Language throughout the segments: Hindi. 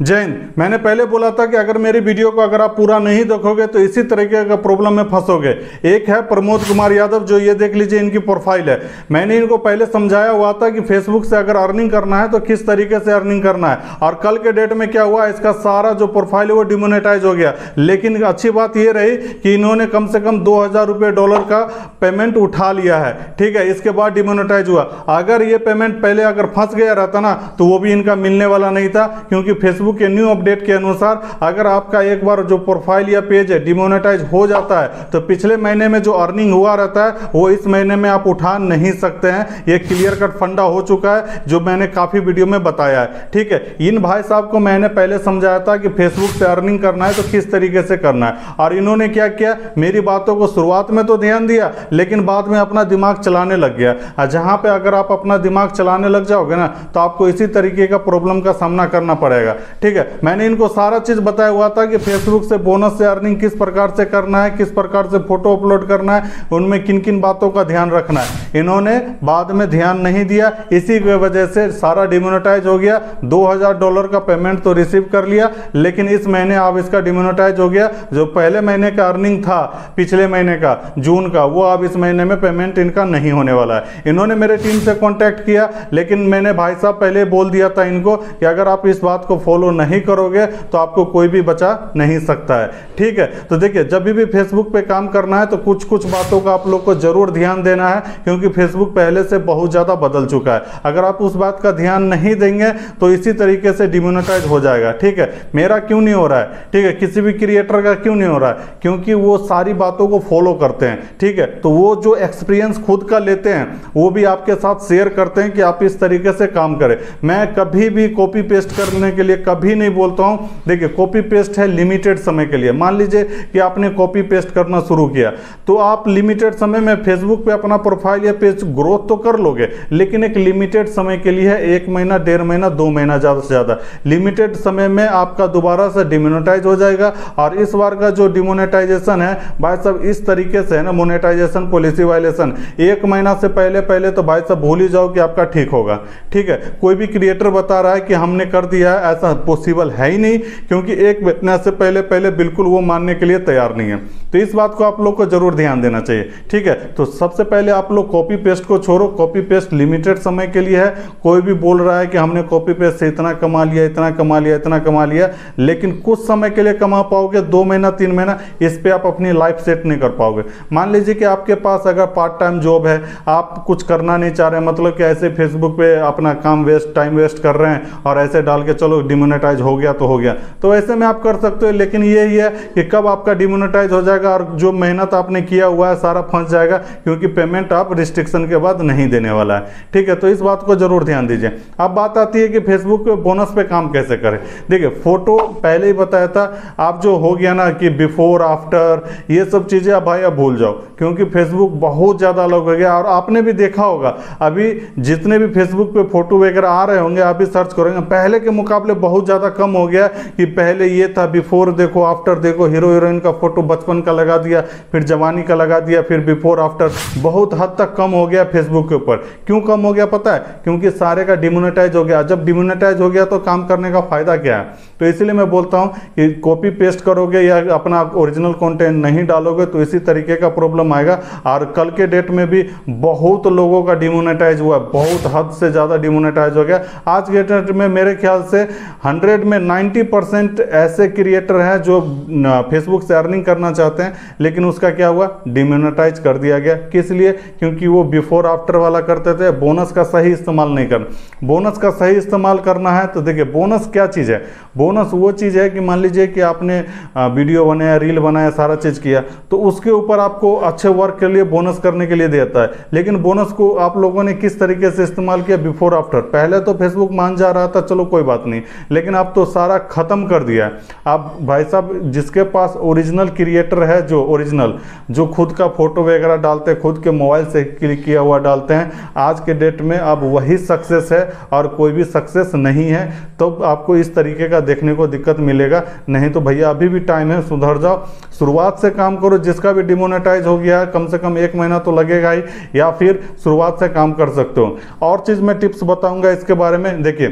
जैन, मैंने पहले बोला था कि अगर मेरी वीडियो को अगर आप पूरा नहीं देखोगे तो इसी तरीके का प्रॉब्लम में फंसोगे। एक है प्रमोद कुमार यादव, जो ये देख लीजिए इनकी प्रोफ़ाइल है। मैंने इनको पहले समझाया हुआ था कि फेसबुक से अगर अर्निंग करना है तो किस तरीके से अर्निंग करना है। और कल के डेट में क्या हुआ, इसका सारा जो प्रोफ़ाइल है, वो डिमोनेटाइज हो गया। लेकिन अच्छी बात ये रही कि इन्होंने कम से कम दो डॉलर का पेमेंट उठा लिया है। ठीक है, इसके बाद डिमोनेटाइज हुआ। अगर ये पेमेंट पहले अगर फंस गया रहता ना तो वो भी इनका मिलने वाला नहीं था, क्योंकि फेसबुक के न्यू अपडेट के अनुसार, अगर आपका एक बार जो प्रोफ़ाइल या पेज है डिमोनेटाइज हो जाता है तो पिछले महीने में जो अर्निंग हुआ रहता है, वो इस महीने में आप उठा नहीं सकते हैं। ये क्लियर कट फंडा हो चुका है, जो मैंने काफ़ी वीडियो में बताया है। ठीक है, इन भाई साहब को मैंने पहले समझाया था कि फेसबुक से अर्निंग करना है तो किस तरीके से करना है। और इन्होंने क्या किया, मेरी बातों को शुरुआत में तो ध्यान दिया, लेकिन बाद में अपना दिमाग चलाने लग गया। जहाँ पे अगर आप अपना दिमाग चलाने लग जाओगे ना तो आपको इसी तरीके का प्रॉब्लम का सामना करना पड़ेगा। ठीक है, मैंने इनको सारा चीज़ बताया हुआ था कि फेसबुक से बोनस से अर्निंग किस प्रकार से करना है, किस प्रकार से फ़ोटो अपलोड करना है, उनमें किन किन बातों का ध्यान रखना है। इन्होंने बाद में ध्यान नहीं दिया, इसी वजह से सारा डिमोनेटाइज हो गया 2000 डॉलर का पेमेंट तो रिसीव कर लिया, लेकिन इस महीने अब इसका डिमोनेटाइज हो गया, जो पहले महीने का अर्निंग था, पिछले महीने का, जून का, वो अब इस महीने में पेमेंट इनका नहीं होने वाला है। इन्होंने मेरे टीम से कॉन्टैक्ट किया, लेकिन मैंने भाई साहब पहले बोल दिया था इनको कि अगर आप इस बात को फॉलो नहीं करोगे तो आपको कोई भी बचा नहीं सकता है। ठीक है? तो देखिए, जब भी फेसबुक पे काम करना है तो कुछ कुछ बातों का आप लोग को ज़रूर ध्यान देना है, क्योंकि फेसबुक पहले से बहुत ज़्यादा बदल चुका है। अगर आप उस बात का ध्यान नहीं देंगे तो इसी तरीके से डिमोनेटाइज हो जाएगा। ठीक है? मेरा क्यों नहीं हो रहा है? ठीक है? किसी भी क्रिएटर का क्यों नहीं हो रहा है? क्योंकि वो सारी बातों को फॉलो करते हैं। ठीक है? तो वो जो एक्सपीरियंस खुद का लेते हैं, वो भी आपके साथ शेयर करते हैं कि आप इस तरीके से काम करें। मैं कभी भी कॉपी पेस्ट करने के लिए कभी नहीं बोलता हूँ। देखिए कॉपी पेस्ट है लिमिटेड समय के लिए। मान लीजिए कि आपने कॉपी पेस्ट करना शुरू किया तो आप लिमिटेड समय में फेसबुक पे अपना प्रोफ़ाइल या पेज ग्रोथ तो कर लोगे, लेकिन एक लिमिटेड समय के लिए है, एक महीना, डेढ़ महीना, दो महीना ज़्यादा से ज़्यादा। लिमिटेड समय में आपका दोबारा से डिमोनेटाइज हो जाएगा, और इस बार का जो डिमोनेटाइजेशन है, भाई साहब, इस तरीके से है ना मोनेटाइजेशन पॉलिसी वायलेशन एक महीना से पहले पहले तो भाई साहब भूल ही जाओ कि आपका ठीक होगा। ठीक है, कोई भी क्रिएटर बता रहा है कि हमने कर दिया है, ऐसा पॉसिबल है ही नहीं, क्योंकि एक महीना से पहले पहले बिल्कुल वो मानने के लिए तैयार नहीं है। तो इस बात को आप लोग को ज़रूर ध्यान देना चाहिए, ठीक है? तो सबसे पहले आप लोग कॉपी पेस्ट को छोड़ो। कॉपी पेस्ट लिमिटेड समय के लिए है। कोई भी बोल रहा है कि हमने कॉपी पेस्ट से इतना कमा लिया, इतना कमा लिया, इतना कमा लिया, लेकिन कुछ समय के लिए कमा पाओगे, दो महीना, तीन महीना, इस पर आप अपनी लाइफ सेट नहीं कर पाओगे। मान लीजिए कि आपके पास अगर पार्ट टाइम जॉब है, आप कुछ करना नहीं चाह रहे मतलब कि ऐसे फेसबुक पे अपना काम वेस्ट टाइम वेस्ट कर रहे हैं और ऐसे डाल के चलो डिमोनेटाइज हो गया तो हो गया। तो ऐसे में आप कर सकते हो, लेकिन ये ही है कि कब आपका डिमोनेटाइज हो जाएगा और जो मेहनत आपने किया हुआ है, सारा फंस जाएगा, क्योंकि पेमेंट आप रिस्ट्रिक्शन के बाद नहीं देने वाला है। ठीक है तो इस बात को ज़रूर ध्यान दीजिए। अब बात आती है कि फेसबुक पे बोनस पे काम कैसे करें। देखिए फ़ोटो पहले ही बताया था, आप जो हो गया ना कि बिफोर आफ्टर ये सब चीज़ें आप भाई अब भूल जाओ, क्योंकि फेसबुक बहुत ज़्यादा अलग हो गया। और आपने भी देखा होगा, अभी जितने भी फेसबुक पे फ़ोटो वगैरह आ रहे होंगे, आप भी सर्च करेंगे। पहले के मुकाबले बहुत ज़्यादा कम हो गया कि पहले ये था बिफोर देखो आफ्टर देखो हीरो हीरोइन का फ़ोटो बचपन का लगा दिया, फिर जवानी का लगा दिया, फिर बिफोर आफ्टर बहुत हद तक कम हो गया फेसबुक के ऊपर। क्यों कम हो गया पता है? क्योंकि सारे का डिमोनेटाइज हो गया। जब डिमोनेटाइज हो गया तो काम करने का फ़ायदा क्या है? तो इसलिए मैं बोलता हूँ कि कॉपी पेस्ट करोगे या अपना ओरिजिनल कंटेंट नहीं डालोगे तो इसी तरीके का प्रॉब्लम आएगा। और कल के डेट में भी बहुत लोगों का डिमोनेटाइज हुआ बहुत हद से ज़्यादा डिमोनेटाइज हो गया। आज के डेट में मेरे ख्याल से 100 में 90 परसेंट ऐसे क्रिएटर हैं जो फेसबुक से अर्निंग करना चाहते हैं, लेकिन उसका क्या हुआ? डिमोनेटाइज कर दिया गया। किस लिए? क्योंकि वो बिफोर आफ्टर वाला करते थे बोनस का सही इस्तेमाल नहीं करना बोनस का सही इस्तेमाल करना है तो देखिए बोनस क्या चीज़ है? बोनस वो चीज़ है कि मान लीजिए कि आपने वीडियो बनाया रील बनाया, सारा चीज़ किया तो उसके ऊपर आपको अच्छे वर्क के लिए बोनस करने के लिए देता है। लेकिन बोनस को आप लोगों ने किस तरीके से इस्तेमाल किया? बिफोर आफ्टर पहले तो फेसबुक मान जा रहा था, चलो कोई बात नहीं। लेकिन अब तो सारा ख़त्म कर दिया है। आप भाई साहब, जिसके पास ओरिजिनल क्रिएटर है, जो ओरिजिनल जो खुद का फ़ोटो वगैरह डालते हैं, खुद के मोबाइल से क्लिक किया हुआ डालते हैं, आज के डेट में अब वही सक्सेस है और कोई भी सक्सेस नहीं है। तो आपको इस तरीके का देखने को दिक्कत मिलेगा। नहीं तो भैया, अभी भी टाइम है, सुधर जाओ। शुरुआत से काम करो, जिसका भी डिमोनेटाइज हो गया कम से कम एक महीना तो लगेगा ही, या फिर शुरुआत से काम कर सकते हो। और चीज़ मैं टिप्स बताऊँगा इसके बारे में। देखिए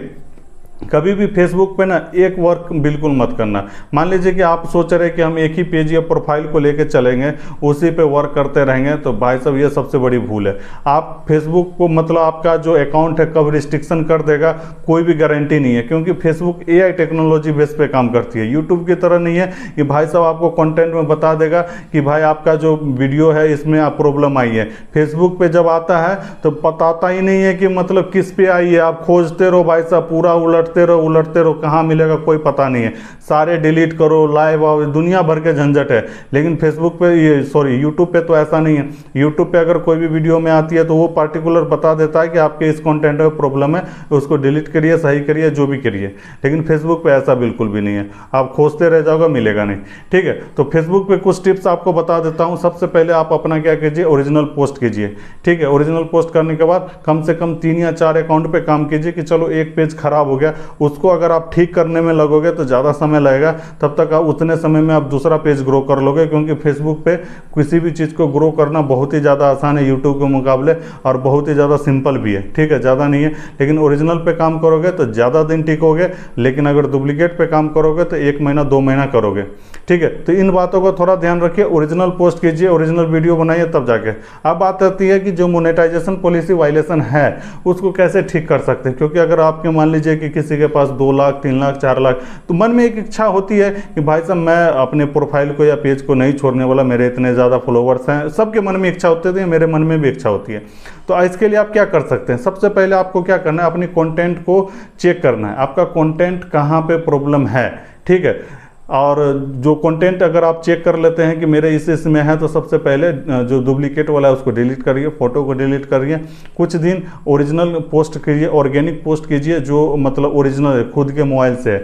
कभी भी फेसबुक पे ना एक वर्क बिल्कुल मत करना। मान लीजिए कि आप सोच रहे कि हम एक ही पेज या प्रोफ़ाइल को लेके चलेंगे, उसी पे वर्क करते रहेंगे तो भाई साहब, ये सबसे बड़ी भूल है। आप फेसबुक को मतलब आपका जो अकाउंट है, कब रिस्ट्रिक्शन कर देगा, कोई भी गारंटी नहीं है, क्योंकि फेसबुक एआई टेक्नोलॉजी बेस पे काम करती है। यूट्यूब की तरह नहीं है कि भाई साहब आपको कॉन्टेंट में बता देगा कि भाई आपका जो वीडियो है, इसमें आप प्रॉब्लम आई है। फेसबुक पर जब आता है तो बताता ही नहीं है कि मतलब किस पे आई है। आप खोजते रहो भाई साहब, पूरा उलट उलटते रहो उलटते रहो, कहाँ मिलेगा कोई पता नहीं है। सारे डिलीट करो, लाइव आओ, दुनिया भर के झंझट है। लेकिन फेसबुक पे ये सॉरी यूट्यूब पे तो ऐसा नहीं है। यूट्यूब पे अगर कोई भी वीडियो में आती है तो वो पार्टिकुलर बता देता है कि आपके इस कॉन्टेंट में प्रॉब्लम है, उसको डिलीट करिए, सही करिए, जो भी करिए। लेकिन फेसबुक पर ऐसा बिल्कुल भी नहीं है। आप खोजते रह जाओगे, मिलेगा नहीं। ठीक है तो फेसबुक पर कुछ टिप्स आपको बता देता हूँ। सबसे पहले आप अपना क्या कीजिए ओरिजिनल पोस्ट कीजिए। ठीक है ओरिजिनल पोस्ट करने के बाद कम से कम तीन या चार अकाउंट पे काम कीजिए कि चलो एक पेज खराब हो गया उसको अगर आप ठीक करने में लगोगे तो ज़्यादा समय लगेगा। तब तक आप उतने समय में आप दूसरा पेज ग्रो कर लोगे, क्योंकि फेसबुक पे किसी भी चीज़ को ग्रो करना बहुत ही ज़्यादा आसान है यूट्यूब के मुकाबले, और बहुत ही ज़्यादा सिंपल भी है। ठीक है, ज़्यादा नहीं है, लेकिन ओरिजिनल पे काम करोगे तो ज़्यादा दिन टिकोगे, लेकिन अगर डुप्लीकेट पे काम करोगे तो एक महीना, दो महीना करोगे। ठीक है तो इन बातों का थोड़ा ध्यान रखिए ओरिजिनल पोस्ट कीजिए ओरिजिनल वीडियो बनाइए तब जाके। अब बात आती है कि जो मोनेटाइजेशन पॉलिसी वायलेशन है, उसको कैसे ठीक कर सकते हैं? क्योंकि अगर आपके, मान लीजिए कि किसी के पास दो लाख, तीन लाख, चार लाख। तो मन में एक इच्छा होती है कि भाई साहब, मैं अपने प्रोफ़ाइल को या पेज को नहीं छोड़ने वाला, मेरे इतने ज़्यादा फॉलोवर्स हैं। सबके मन में इच्छा होती है, मेरे मन में भी इच्छा होती है। तो इसके लिए आप क्या कर सकते हैं? सबसे पहले आपको क्या करना है? अपनी कॉन्टेंट को चेक करना है। आपका कॉन्टेंट कहाँ पर प्रॉब्लम है? ठीक है? और जो कंटेंट अगर आप चेक कर लेते हैं कि मेरे इस इसमें है तो सबसे पहले जो डुप्लीकेट वाला है, उसको डिलीट करिए फ़ोटो को डिलीट करिए। कुछ दिन ओरिजिनल पोस्ट कीजिए ऑर्गेनिक पोस्ट कीजिए, जो मतलब ओरिजिनल है, खुद के मोबाइल से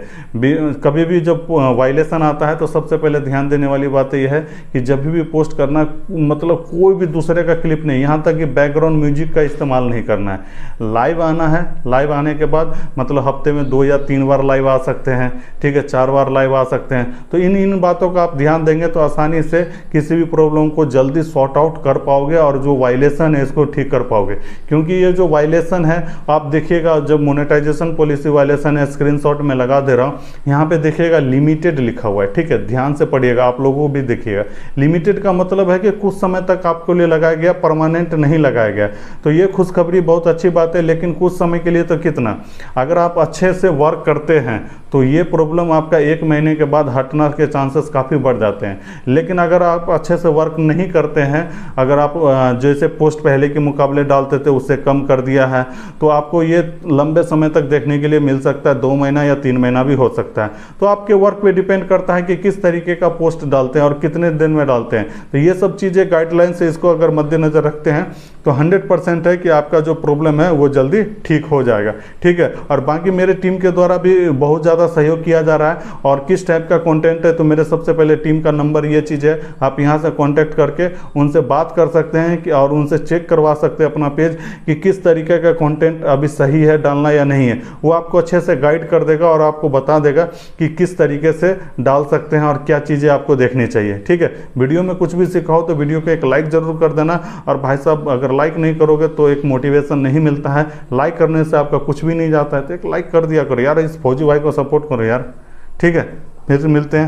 कभी भी जब वायलेशन आता है तो सबसे पहले ध्यान देने वाली बात यह है कि जब भी पोस्ट करना मतलब कोई भी दूसरे का क्लिप नहीं, यहाँ तक कि बैकग्राउंड म्यूज़िक का इस्तेमाल नहीं करना है। लाइव आना है लाइव आने के बाद मतलब हफ़्ते में दो या तीन बार लाइव आ सकते हैं, ठीक है, चार बार लाइव आ सकते हैं। सकते हैं। तो इन इन बातों का आप ध्यान देंगे तो आसानी से किसी भी प्रॉब्लम को जल्दी सॉर्ट आउट कर पाओगे और जो वायलेशन है इसको ठीक कर पाओगे। क्योंकि ये जो वायलेशन है, आप देखिएगा जब मोनेटाइजेशन पॉलिसी वायलेशन है स्क्रीन में लगा दे रहा हूँ, यहाँ पर देखिएगा लिमिटेड लिखा हुआ है, ठीक है? ध्यान से पढ़िएगा, आप लोगों को भी देखिएगा। लिमिटेड का मतलब है कि कुछ समय तक आपको लिए लगाया गया परमानेंट नहीं लगाया गया। तो ये खुशखबरी बहुत अच्छी बात है, लेकिन कुछ समय के लिए तो कितना? अगर आप अच्छे से वर्क करते हैं तो ये प्रॉब्लम आपका एक महीने के बाद हटना के चांसेस काफ़ी बढ़ जाते हैं। लेकिन अगर आप अच्छे से वर्क नहीं करते हैं, अगर आप जैसे पोस्ट पहले के मुकाबले डालते थे, उससे कम कर दिया है तो आपको ये लंबे समय तक देखने के लिए मिल सकता है, दो महीना या तीन महीना भी हो सकता है। तो आपके वर्क पे डिपेंड करता है कि किस तरीके का पोस्ट डालते हैं और कितने दिन में डालते हैं। तो ये सब चीज़ें गाइडलाइन से इसको अगर मद्देनज़र रखते हैं तो 100 परसेंट है कि आपका जो प्रॉब्लम है, वो जल्दी ठीक हो जाएगा। ठीक है? और बाकी मेरे टीम के द्वारा भी बहुत ज़्यादा सहयोग किया जा रहा है और किस टाइप का कंटेंट है तो मेरे सबसे पहले टीम का नंबर ये चीज़ है, आप यहाँ से कॉन्टैक्ट करके उनसे बात कर सकते हैं कि, और उनसे चेक करवा सकते हैं अपना पेज कि किस तरीके का कॉन्टेंट अभी सही है, डालना या नहीं है। वो आपको अच्छे से गाइड कर देगा और आपको बता देगा कि किस तरीके से डाल सकते हैं और क्या चीज़ें आपको देखनी चाहिए। ठीक है? वीडियो में कुछ भी सिखाओ तो वीडियो को एक लाइक ज़रूर कर देना और भाई साहब, अगर लाइक नहीं करोगे तो एक मोटिवेशन नहीं मिलता है। लाइक करने से आपका कुछ भी नहीं जाता है तो एक लाइक कर दिया करो। यार, इस फौजी भाई को सपोर्ट करो यार। ठीक है? फिर मिलते हैं।